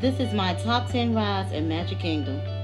This is my top 10 rides in Magic Kingdom.